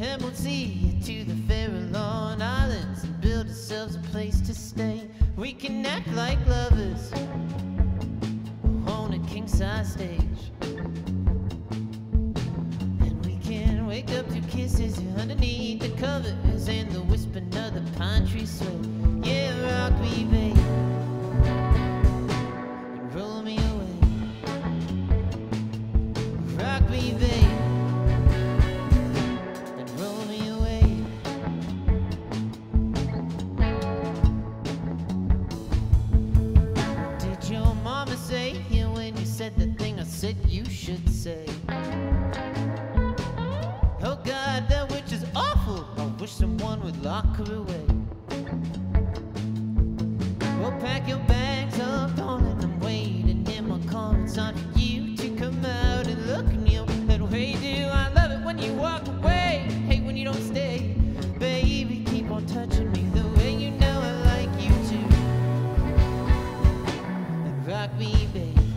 Emerald Sea to the Farallon Islands and build ourselves a place to stay. We can act like lovers on a king size stage. And we can wake up to kisses underneath said you should say? Oh God, that witch is awful. I wish someone would lock her away. Well, pack your bags up, darling. I'm waiting in my car. It's on you to come out and look new. And hey, do I love it when you walk away? Hate when you don't stay. Baby, keep on touching me the way you know I like you to. Rock me, babe.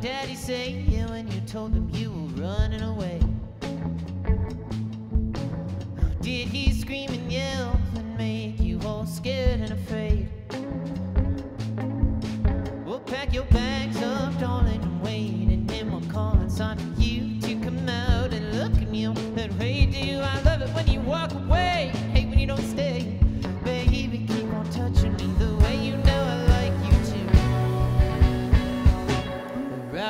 Daddy say yeah when you told him you were running away?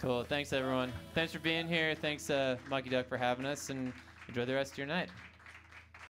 Cool. Thanks, everyone. Thanks for being here. Thanks, uh, Mucky Duck, for having us, and enjoy the rest of your night.